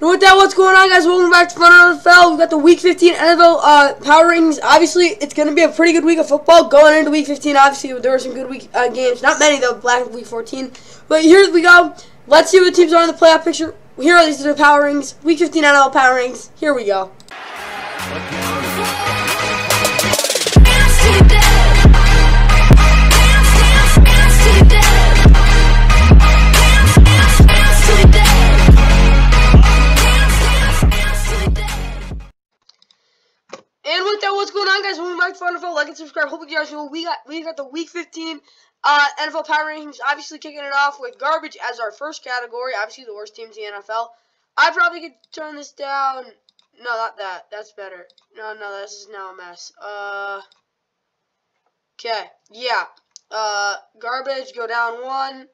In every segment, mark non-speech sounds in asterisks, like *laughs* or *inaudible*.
And with that, what's going on, guys? Welcome back to Fun NFL. We've got the Week 15 NFL uh, Power Rings. Obviously, it's going to be a pretty good week of football going into Week 15. Obviously, there were some good week uh, games. Not many, though, Black Week 14. But here we go. Let's see what the teams are in the playoff picture. Here are these are the Power Rings. Week 15 NFL Power Rings. Here we go. What's going on, guys? Welcome back to NFL. Like and subscribe. Hope you guys know we got we got the Week 15 uh, NFL Power Rankings. Obviously, kicking it off with garbage as our first category. Obviously, the worst teams in the NFL. I probably could turn this down. No, not that. That's better. No, no, this is now a mess. Uh. Okay. Yeah. Uh, garbage. Go down one.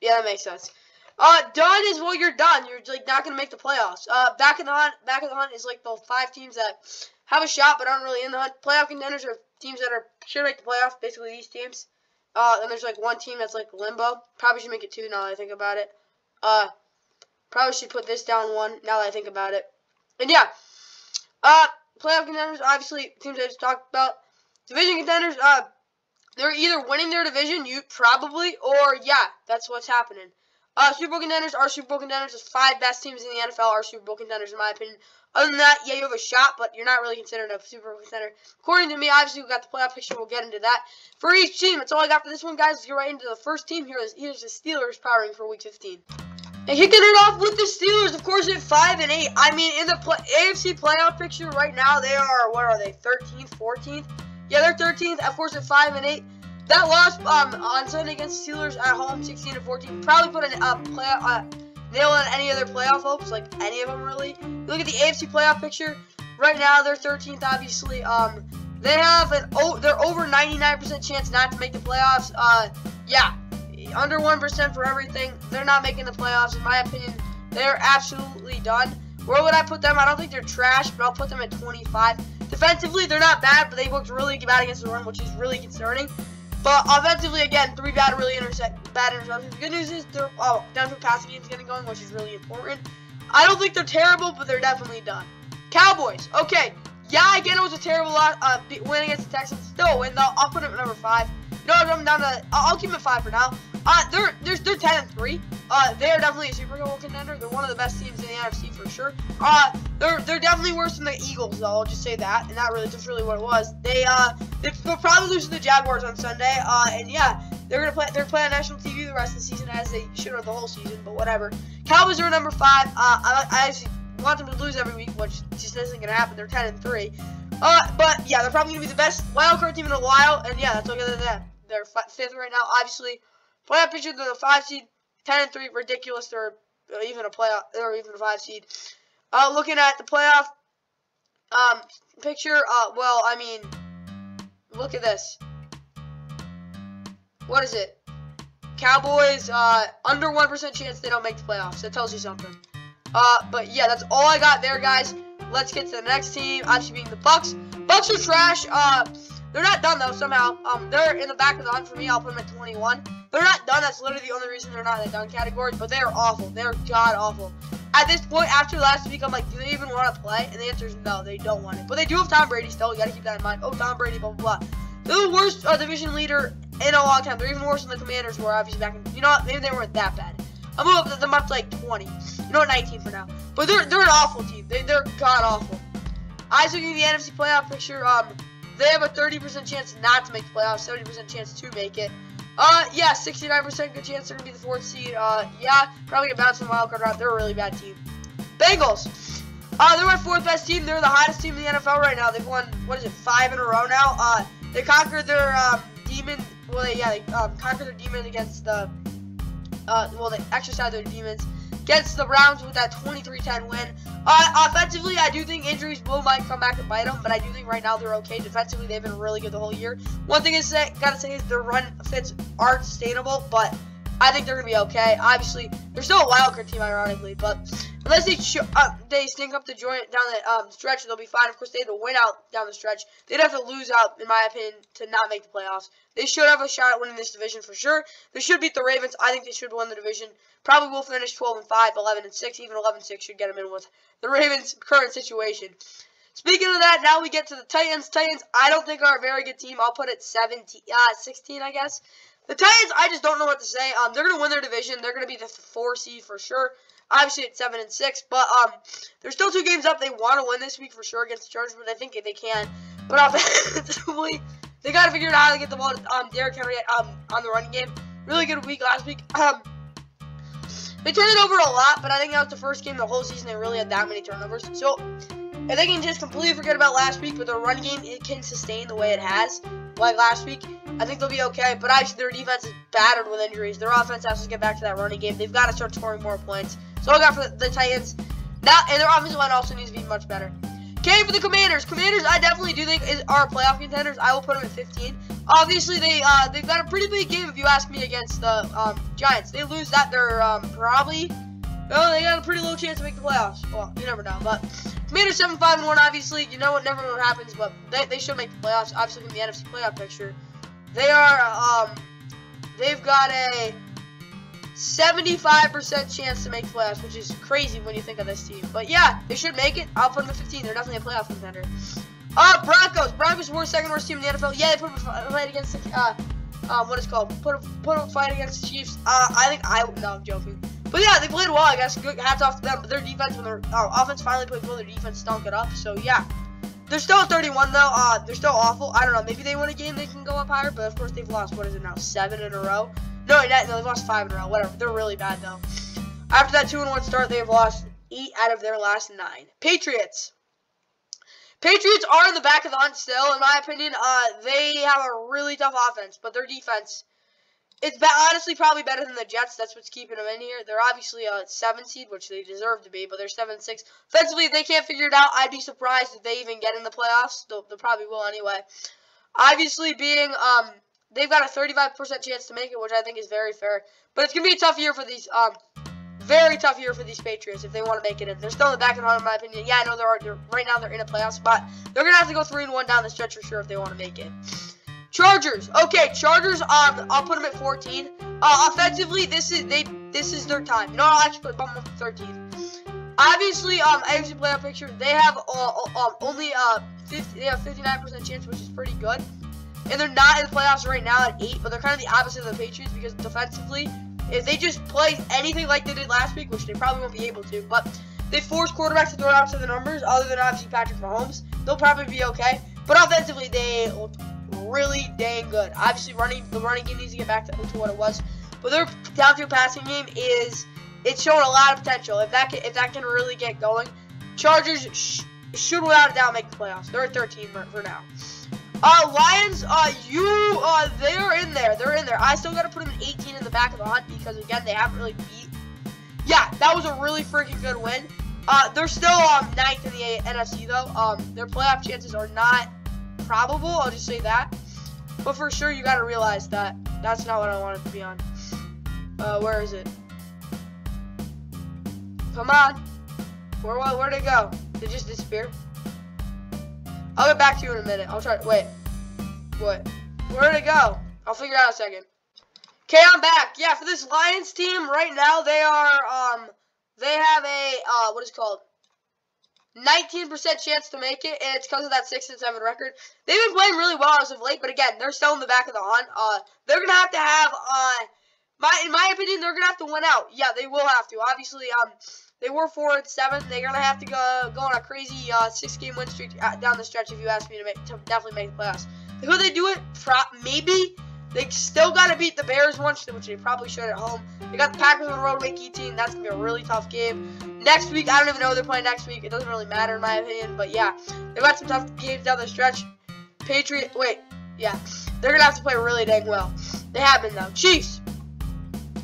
Yeah, that makes sense. Uh, done is well, you're done. You're like not gonna make the playoffs. Uh, back in the hunt. Back in the hunt is like the five teams that have a shot but aren't really in the hunt. Playoff contenders are teams that are sure to make the playoffs. Basically, these teams. Uh, then there's like one team that's like limbo. Probably should make it two now that I think about it. Uh, probably should put this down one now that I think about it. And yeah, uh, playoff contenders obviously teams I just talked about. Division contenders, uh, they're either winning their division, you probably, or yeah, that's what's happening. Uh, Super Bowl contenders are Super Bowl contenders. The five best teams in the NFL are Super Bowl contenders, in my opinion. Other than that, yeah, you have a shot, but you're not really considered a Super Bowl contender. According to me, obviously, we got the playoff picture. We'll get into that. For each team, that's all I got for this one, guys. Let's get right into the first team. Here is here's the Steelers powering for Week 15. And kicking it off with the Steelers, of course, at 5 and 8. I mean, in the play AFC playoff picture right now, they are, what are they, 13th, 14th? Yeah, they're 13th, of course, at 5 and 8. That loss um, on Sunday against the Steelers at home, 16 to 14, probably put a uh, play, uh, nail on any other playoff hopes, like any of them really. look at the AFC playoff picture. Right now, they're 13th, obviously. Um, they have an oh, they're over 99% chance not to make the playoffs. Uh, yeah, under 1% for everything. They're not making the playoffs, in my opinion. They're absolutely done. Where would I put them? I don't think they're trash, but I'll put them at 25. Defensively, they're not bad, but they looked really bad against the run, which is really concerning. But offensively, again, three bad, really intersect, bad interceptions. The good news is they're oh, downfield passing game's getting going, which is really important. I don't think they're terrible, but they're definitely done. Cowboys, okay. Yeah, again, it was a terrible lot, uh, win against the Texans. Still win, though. I'll put them at number five. No, I'm down to. I'll keep at five for now. Uh, they're they're they're ten and three. Uh, they are definitely a Super Bowl contender. They're one of the best teams in the NFC for sure. Uh, they're they're definitely worse than the Eagles, though. I'll just say that, and that really just really what it was. They uh they, will probably lose to the Jaguars on Sunday. Uh, and yeah, they're gonna play. They're playing on national TV the rest of the season as they should have the whole season. But whatever. Cowboys are number five. Uh, I, I actually want them to lose every week, which just isn't gonna happen. They're ten and three. Uh, but yeah, they're probably gonna be the best wild card team in a while. And yeah, that's all good. That they're fifth right now. Obviously, playoff picture, they're the five seed, ten and three, ridiculous. They're even a playoff, or even a five seed. Uh, looking at the playoff um picture, uh, well, I mean, look at this. What is it? Cowboys, uh, under 1% chance they don't make the playoffs. That tells you something. Uh, but yeah, that's all I got there, guys. Let's get to the next team, obviously being the Bucks. Bucks are trash. Uh, they're not done though. Somehow, um, they're in the back of the hunt for me. I'll put them at 21. They're not done. That's literally the only reason they're not in the done category. But they are awful. They are god awful. At this point, after last week, I'm like, do they even want to play? And the answer is no, they don't want it. But they do have Tom Brady still. You gotta keep that in mind. Oh, Tom Brady, blah blah blah. They're the worst uh, division leader in a long time. They're even worse than the Commanders were, obviously back in. You know what? Maybe they weren't that bad. I'll move them up to like 20. You know, 19 for now. But they're they're an awful team. They, they're god awful. I took you the NFC playoff picture. Um, they have a 30% chance not to make the playoffs, 70% chance to make it. Uh, yeah, 69% good chance they're gonna be the fourth seed. Uh, yeah, probably gonna bounce in the wild card round. They're a really bad team. Bengals. Uh, they're my fourth best team. They're the hottest team in the NFL right now. They've won what is it, five in a row now. Uh, they conquered their um, demon. Well, they, yeah, they um, conquered their demon against the. Uh, well, they exercised their demons against the Browns with that 23-10 win. Uh, offensively, I do think injuries will might come back and bite them, but I do think right now they're okay. Defensively, they've been really good the whole year. One thing say, gotta say is their run fits aren't sustainable, but I think they're gonna be okay. Obviously, they're still a wild card team, ironically, but unless they uh, they stink up the joint down the um, stretch, they'll be fine. Of course, they had to win out down the stretch. They'd have to lose out, in my opinion, to not make the playoffs. They should have a shot at winning this division for sure. They should beat the Ravens. I think they should win the division. Probably will finish 12 and 5, 11 and 6, even 11 6 should get them in with the Ravens' current situation. Speaking of that, now we get to the Titans. Titans, I don't think are a very good team. I'll put it 17, uh, 16, I guess. The Titans, I just don't know what to say. Um, they're gonna win their division. They're gonna be the four seed for sure. Obviously, it's seven and six, but um, there's still two games up. They want to win this week for sure against the Chargers, but I think if they can. But offensively, *laughs* they gotta figure out how to get the ball to um Derrick Henry um on the running game. Really good week last week. Um, they turned it over a lot, but I think that was the first game the whole season they really had that many turnovers. So if they can just completely forget about last week, but their run game it can sustain the way it has, like last week, I think they'll be okay. But obviously their defense is battered with injuries. Their offense has to get back to that running game. They've got to start scoring more points. So I got for the, Titans. Now, and their offensive line also needs to be much better. Okay, for the Commanders. Commanders, I definitely do think is, are playoff contenders. I will put them at 15. Obviously, they uh, they've got a pretty big game if you ask me against the um, Giants. They lose that, they're um, probably oh they got a pretty low chance to make the playoffs. Well, you never know, but Commanders 7 5 and 1. Obviously, you know what never know what happens, but they, they should make the playoffs. Obviously, from the NFC playoff picture, they are um they've got a 75% chance to make playoffs, which is crazy when you think of this team. But yeah, they should make it. I'll put them at 15. They're definitely a playoff contender. Uh, Broncos. Broncos were second worst team in the NFL. Yeah, they put up a fight against the, uh, um, what is called? Put a, put up a fight against the Chiefs. Uh, I think I, no, I'm joking. But yeah, they played well, I guess. Good hats off to them. But their defense, when their uh, offense finally played well, their defense stunk it up. So yeah. They're still 31 though. Uh, they're still awful. I don't know. Maybe they win a game, they can go up higher. But of course, they've lost. What is it now? Seven in a row. No, they've lost five in a row. Whatever. They're really bad though. After that two and one start, they've lost eight out of their last nine. Patriots. Patriots are in the back of the hunt still, in my opinion. Uh, they have a really tough offense, but their defense, it's honestly probably better than the Jets. That's what's keeping them in here. They're obviously a seven seed, which they deserve to be, but they're seven six. Offensively, if they can't figure it out, I'd be surprised if they even get in the playoffs. They'll, they probably will anyway. Obviously, being um they've got a 35% chance to make it, which I think is very fair. But it's gonna be a tough year for these, um, very tough year for these Patriots if they want to make it in. They're still in the back of the in my opinion. Yeah, I know they're, they're right now they're in a playoff spot. They're gonna have to go three and one down the stretch for sure if they want to make it. Chargers. Okay, Chargers. Um, I'll put them at 14. Uh, offensively, this is they. This is their time. No, I'll actually put them at 13. Obviously, um, AFC playoff picture. They have uh, uh, only uh 50. They have 59% chance, which is pretty good. And they're not in the playoffs right now at 8, but they're kind of the opposite of the Patriots because defensively, if they just play anything like they did last week, which they probably won't be able to, but they force quarterbacks to throw out to the numbers, other than obviously Patrick Mahomes, they'll probably be okay. But offensively, they look really dang good. Obviously, running the running game needs to get back to, to what it was, but their downfield passing game is it's showing a lot of potential. If that can, if that can really get going, Chargers sh should without a doubt make the playoffs. They're at 13 for, for now. Uh, Lions, uh, you, uh, they're in there. They're in there. I still gotta put them at 18 in the back of the hunt because, again, they haven't really beat. Yeah, that was a really freaking good win. Uh, they're still, um, ninth in the NFC, though. Um, their playoff chances are not probable, I'll just say that. But for sure, you gotta realize that that's not what I wanted to be on. Uh, where is it? Come on. Where, where'd it go? Did it just disappear? I'll get back to you in a minute. I'll try. Wait. What? Where did it go? I'll figure out a second. Okay, I'm back. Yeah, for this Lions team right now, they are um, they have a uh, what is it called 19% chance to make it, and it's because of that six and seven record. They've been playing really well as of late, but again, they're still in the back of the hunt. Uh, they're gonna have to have uh, my in my opinion, they're gonna have to win out. Yeah, they will have to. Obviously, um they were four and seven. They're gonna have to go go on a crazy uh, six-game win streak uh, down the stretch. If you ask me to make to definitely make the playoffs, could they do it? Pro maybe. They still got to beat the Bears once, which they probably should at home. They got the Packers on the road week 18. That's gonna be a really tough game. Next week, I don't even know who they're playing next week. It doesn't really matter in my opinion. But yeah, they got some tough games down the stretch. Patriot. Wait. Yeah, they're gonna have to play really dang well. They have been though. Chiefs.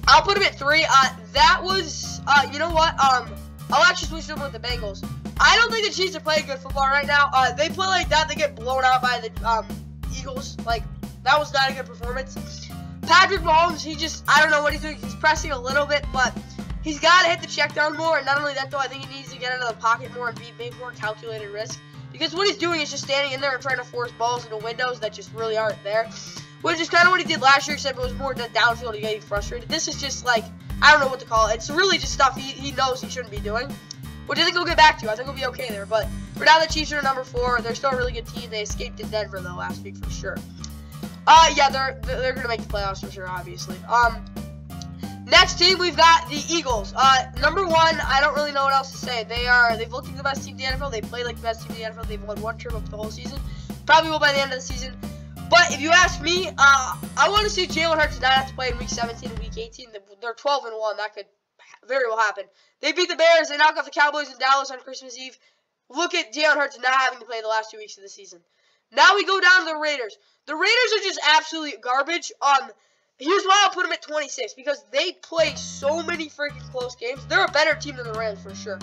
I'll put them at three. Uh, that was uh, you know what? Um, I'll actually switch them with the Bengals. I don't think the Chiefs are playing good football right now. Uh, they play like that, they get blown out by the um, Eagles. Like, that was not a good performance. Patrick Mahomes, he just, I don't know what he's doing. He's pressing a little bit, but he's got to hit the check down more. And not only that, though, I think he needs to get out of the pocket more and be, make more calculated risk. Because what he's doing is just standing in there and trying to force balls into windows that just really aren't there. Which is kind of what he did last year, except it was more downfield to get you frustrated. This is just like, I don't know what to call it. It's really just stuff he, he knows he shouldn't be doing. Which I think he'll get back to. I think we'll be okay there. But for now, the Chiefs are number four. They're still a really good team. They escaped to Denver, though, last week for sure. Uh, yeah, they're they're gonna make the playoffs for sure, obviously. Um, next team we've got the Eagles. Uh, number one, I don't really know what else to say. They are they've looked like the best team in the NFL. They play like the best team in the NFL. They've won one trip up the whole season. Probably will by the end of the season. But if you ask me, uh, I want to see Jalen Hurts not have to play in Week 17 and Week 18. They're 12 and one. That could very well happen. They beat the Bears. They knock off the Cowboys in Dallas on Christmas Eve. Look at Jalen Hurts not having to play the last two weeks of the season. Now we go down to the Raiders. The Raiders are just absolutely garbage. Um, here's why I'll put them at 26 because they play so many freaking close games. They're a better team than the Rams for sure.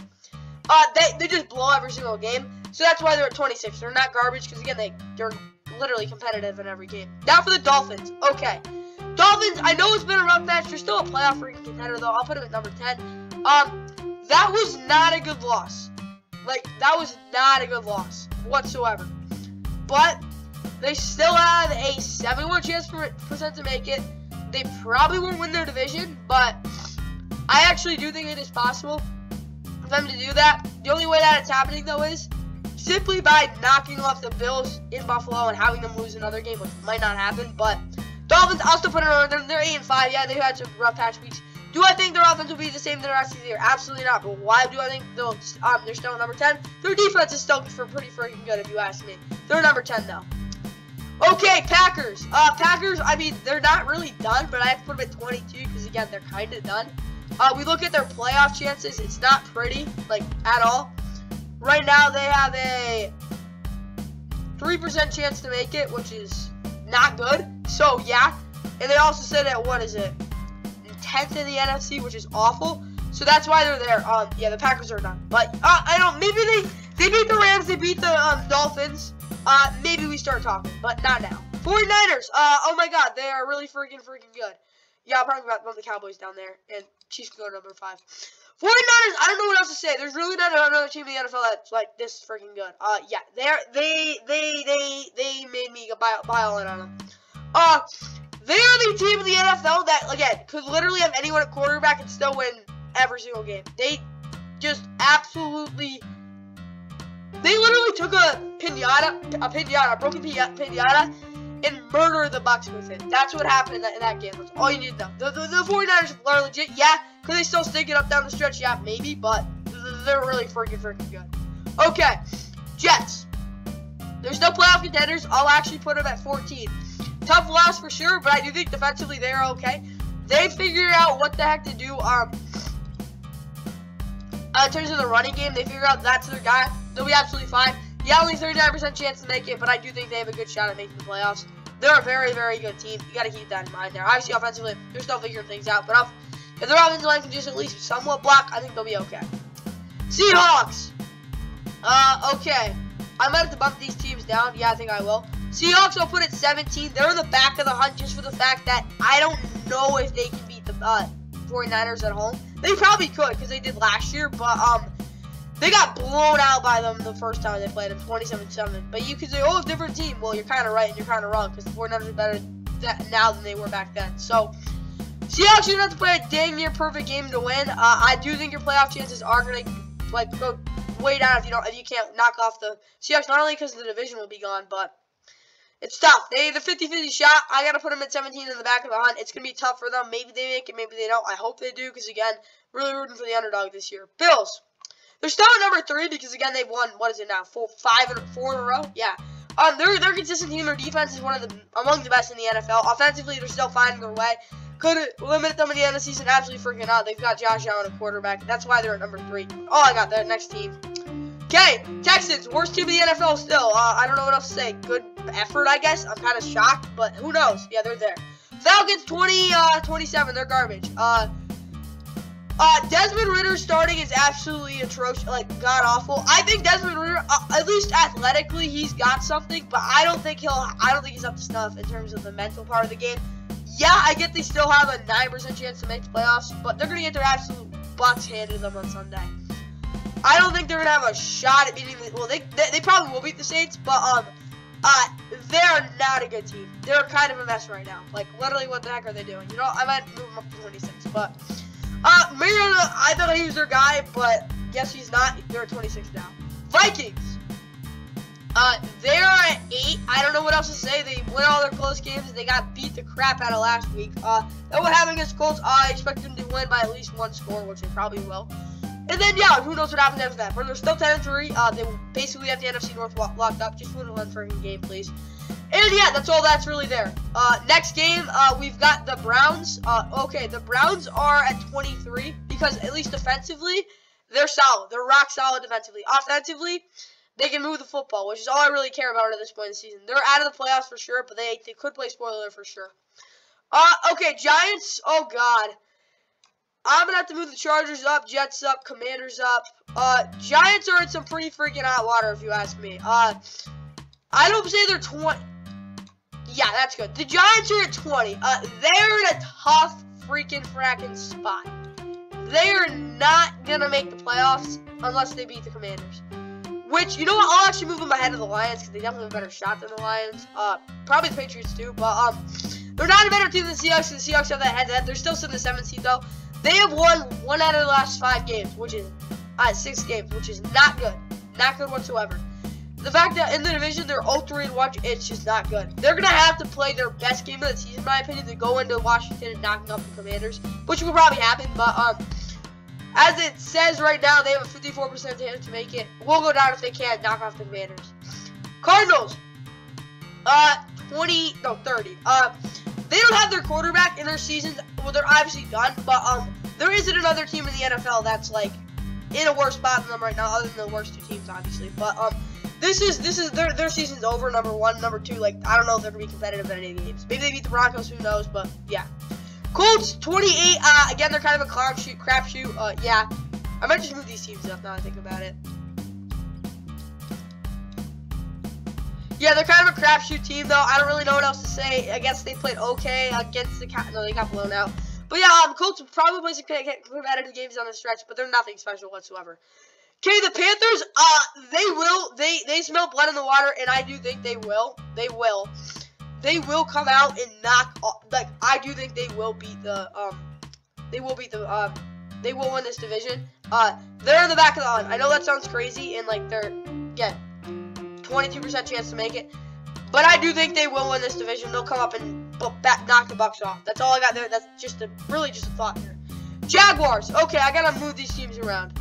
Uh, they, they just blow every single game. So that's why they're at 26. They're not garbage because again they they're literally competitive in every game. Now for the Dolphins. Okay. Dolphins, I know it's been a rough match. They're still a playoff freaking contender though. I'll put them at number 10. Um, that was not a good loss. Like that was not a good loss whatsoever. But they still have a 71 chance for percent to make it. They probably won't win their division, but I actually do think it is possible for them to do that. The only way that it's happening though is simply by knocking off the Bills in Buffalo and having them lose another game, which might not happen. But Dolphins, I'll still put it on. They're, they're eight and five. Yeah, they had some rough patch weeks. Do I think their offense will be the same the rest of the year? Absolutely not. But why do I think they'll, um, they're still number 10? Their defense is still for pretty freaking good, if you ask me. They're number 10, though. Okay, Packers. Uh, Packers, I mean, they're not really done, but I have to put them at 22 because, again, they're kind of done. Uh, we look at their playoff chances. It's not pretty, like, at all. Right now, they have a 3% chance to make it, which is not good. So, yeah. And they also said at, what is it, 10th in the NFC, which is awful. So that's why they're there. Um, yeah, the Packers are done. But, uh, I don't, maybe they, they beat the Rams, they beat the um, Dolphins uh, maybe we start talking, but not now. 49ers, uh, oh my god, they are really freaking, freaking good. Yeah, I'll probably bump the Cowboys down there, and Chiefs can go number five. 49ers, I don't know what else to say. There's really not another team in the NFL that's like this freaking good. Uh, yeah, they're, they, they, they, they made me buy, buy all in on them. Uh, they are the team in the NFL that, again, could literally have anyone at quarterback and still win every single game. They just absolutely they literally took a pinata, a pinata, a broken pinata, and murdered the Bucks with it. That's what happened in that, in that game. That's all you need to know. The, the, the 49ers are legit. Yeah, could they still stick it up down the stretch? Yeah, maybe, but they're really freaking, freaking good. Okay, Jets. There's no playoff contenders. I'll actually put them at 14. Tough loss for sure, but I do think defensively they're okay. They figured out what the heck to do. Um, uh, in terms of the running game, they figure out that's their guy. They'll be absolutely fine. Yeah, only 39% chance to make it, but I do think they have a good shot at making the playoffs. They're a very, very good team. You got to keep that in mind there. Obviously, offensively, they're still figuring things out, but if their offensive line can just at least somewhat block, I think they'll be okay. Seahawks. Uh, okay. I might have to bump these teams down. Yeah, I think I will. Seahawks, I'll put at 17. They're in the back of the hunt just for the fact that I don't know if they can beat the uh, 49ers at home. They probably could because they did last year, but um, they got blown out by them the first time they played them, 27-7. But you could say, oh, different team. Well, you're kind of right and you're kind of wrong because the 49ers are better now than they were back then. So, Seahawks, you don't have to play a dang near perfect game to win. Uh, I do think your playoff chances are going to like go way down if you don't if you can't knock off the Seahawks. Not only because the division will be gone, but it's tough. They a 50-50 shot. I got to put them at 17 in the back of the hunt. It's going to be tough for them. Maybe they make it, maybe they don't. I hope they do because, again, really rooting for the underdog this year. Bills. They're still at number three because, again, they've won, what is it now, four, five, and four in a row? Yeah. Um, they're, they're consistent team. Their defense is one of the, among the best in the NFL. Offensively, they're still finding their way. Could limit them in the end of the season? Absolutely freaking not. They've got Josh Allen, a quarterback. That's why they're at number three. Oh, I got that next team. Okay, Texans, worst team in the NFL still. Uh, I don't know what else to say. Good effort, I guess. I'm kind of shocked, but who knows? Yeah, they're there. Falcons, 20, uh, 27. They're garbage. Uh, uh, Desmond Ridder starting is absolutely atrocious, like god awful. I think Desmond Ridder, uh, at least athletically, he's got something, but I don't think he'll. I don't think he's up to snuff in terms of the mental part of the game. yeah, I get they still have a 9% chance to make the playoffs, but they're going to get their absolute butts handed to them on Sunday. I don't think they're to have a shot at beating well, they, they, they probably will beat the Saints, but, um, uh, they're not a good team. They're kind of a mess right now. Like, literally, what the heck are they doing? You know, I might move them up to 26, but, uh, Mariota, I thought he was their guy, but guess he's not. They're at 26 now. Vikings. Uh, they're at eight. I don't know what else to say. They win all their close games. They got beat the crap out of last week. Uh, that what happened against Colts. I expect them to win by at least one score, which they probably will. And then yeah, who knows what happens after that? But they're still 10 and three. Uh, they basically have the NFC North locked up. Just win one freaking game, please. And yeah, that's all that's really there. Uh, next game, uh, we've got the Browns. Uh, okay, the Browns are at 23 because at least defensively, they're solid. They're rock solid defensively. Offensively, they can move the football, which is all I really care about at this point in the season. They're out of the playoffs for sure, but they, they could play spoiler for sure. Uh, okay, Giants. Oh, God. I'm to have to move the Chargers up, Jets up, Commanders up. Uh, Giants are in some pretty freaking hot water, if you ask me. Uh, I don't say they're 20. Yeah, that's good. The Giants are at 20. Uh, they're in a tough freaking fracking spot. They are not to make the playoffs unless they beat the Commanders. Which, you know what, I'll actually move them ahead of the Lions because they definitely have a better shot than the Lions. Uh, probably the Patriots too, but um, they're not a better team than the Seahawks. The Seahawks have that head-to-head. They're still sitting in the seventh seed though. They have won one out of the last five games, which is uh, six games, which is not good, not good whatsoever. The fact that in the division they're 0-3 and watch, it's just not good. They're gonna have to play their best game of the season, in my opinion, to go into Washington and knocking off the Commanders, which will probably happen. But um, as it says right now, they have a 54% chance to make it. We'll go down if they can't knock off the Commanders. Cardinals, uh, 20, no, 30. Uh, they don't have their quarterback in their season. Well, they're obviously done, but um, there isn't another team in the NFL that's like in a worse spot than them right now, other than the worst two teams, obviously. But um, this is this is their their season's over. Number one, number two, like I don't know if they're gonna be competitive in any games. Maybe they beat the Broncos, who knows? But yeah. Colts 28. Uh, again, they're kind of a crapshoot. Crapshoot. Uh, yeah. I might just move these teams up now. I think about it. Yeah, they're kind of a crapshoot team, though. I don't really know what else to say. I guess they played okay against the cat. No, they got blown out. But yeah, um, Colts probably play some competitive games on the stretch, but they're nothing special whatsoever. Okay, the Panthers, uh, they will. They they smell blood in the water, and I do think they will. They will they will come out and knock off, like I do think they will beat the um they will beat the um they will win this division. Uh they're in the back of the line. I know that sounds crazy and like they're again 22% chance to make it. But I do think they will win this division. They'll come up and knock the Bucks off. That's all I got there. That's just a really just a thought here. Jaguars. Okay, I gotta move these teams around.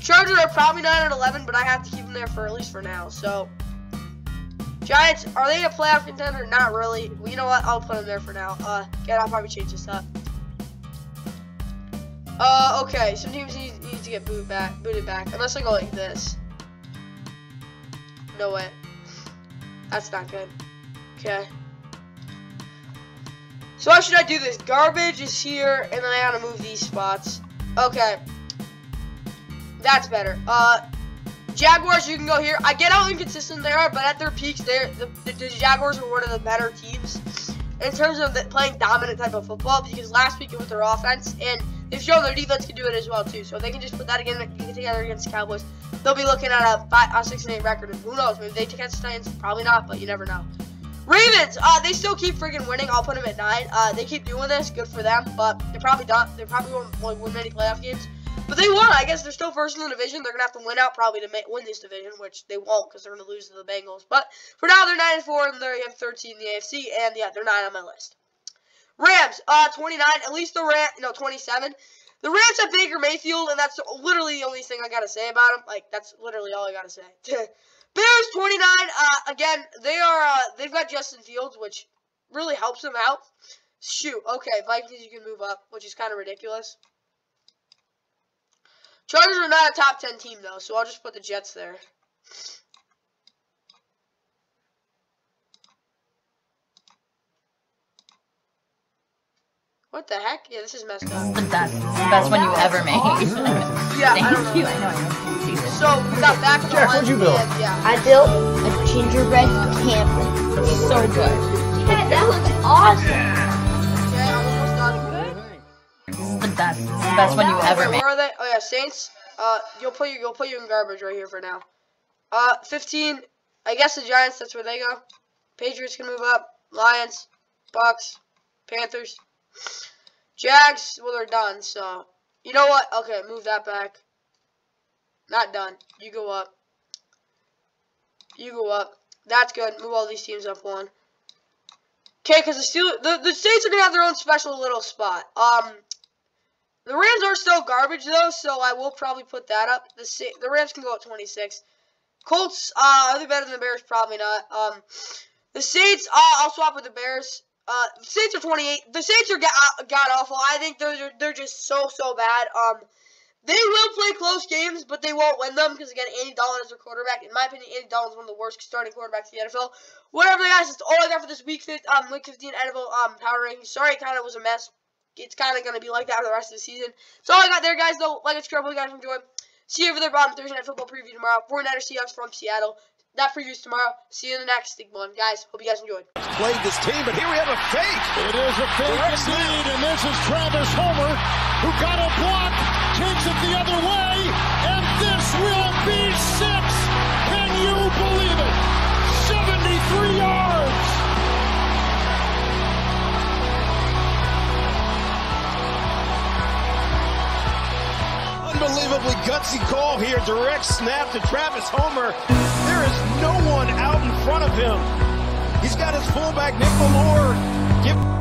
Chargers are probably not at 11, but I have to keep them there for at least for now. So Giants, are they a playoff contender? Not really. Well, you know what? I'll put them there for now. Uh, yeah, I'll probably change this up. Uh, okay. Some teams need, need to get booted back, booted back. Unless I go like this. No way. That's not good. Okay. So how should I do this? Garbage is here, and then I gotta move these spots. Okay. That's better. Uh, Jaguars, you can go here. I get how inconsistent they are, but at their peaks, they're the, the, Jaguars are one of the better teams in terms of the, playing dominant type of football. Because last week it was their offense, and they've shown their defense can do it as well too. So if they can just put that again together against the Cowboys. They'll be looking at a, five, a six and eight record, and who knows? Maybe they take out the Titans. Probably not, but you never know. Ravens, uh, they still keep freaking winning. I'll put them at nine. Uh, they keep doing this. Good for them, but they're probably not. They're probably won't win many playoff games. But they won. I guess they're still first in the division. They're gonna have to win out probably to win this division, which they won't because they're gonna lose to the Bengals. But for now, they're nine and four, and they have 13 in the AFC, and yeah, they're nine on my list. Rams, uh, 29. At least the Ram, no, 27. The Rams have Baker Mayfield, and that's literally the only thing I gotta say about him. Like that's literally all I gotta say. *laughs* Bears, 29. Uh, again, they are. Uh, they've got Justin Fields, which really helps them out. Shoot. Okay, Vikings, you can move up, which is kind of ridiculous. Chargers are not a top 10 team, though, so I'll just put the Jets there. What the heck? Yeah, this is messed up. The best, the best one you ever made. *laughs* yeah, Thank I don't know. you. I know. I know. So, we got back to Jack, what'd you build? And, yeah. I built a gingerbread camp. So good. Yeah, that looks awesome. best. This is the best one you ever Wait, made. where are they? Oh yeah, Saints. Uh, you'll put you. You'll put you in garbage right here for now. Uh, 15. I guess the Giants. That's where they go. Patriots can move up. Lions, Bucks, Panthers, Jags. Well, they're done. So you know what? Okay, move that back. Not done. You go up. You go up. That's good. Move all these teams up one. Okay, because the the the Saints are gonna have their own special little spot. Um, the Rams are still garbage though, so I will probably put that up. The Sa- the Rams can go at 26. Colts, uh, are they better than the Bears? Probably not. Um, the Saints, uh, I'll swap with the Bears. Uh, the Saints are 28. The Saints are god, god awful. I think they're they're just so so bad. Um, they will play close games, but they won't win them because again, Andy Dalton is their quarterback. In my opinion, Andy Dalton is one of the worst starting quarterbacks in the NFL. Whatever, guys, that's all I got for this week 15, um, week 15 NFL um power rankings. Sorry, it kind of was a mess. It's kind of gonna be like that for the rest of the season. That's all I got there, guys. Though, like it's Hope you guys enjoy. See you over there, bottom Thursday night football preview tomorrow. 49ers Seahawks from Seattle. That preview's tomorrow. See you in the next one, guys. Hope you guys enjoyed. played this team, but here we have a fake. It is a fake indeed, and this is Travis Homer, who got a block, takes it the other way, and this will be six. Can you believe it? 73 yards. Unbelievably gutsy call here. Direct snap to Travis Homer. There is no one out in front of him. He's got his fullback, Nick Bellore. Give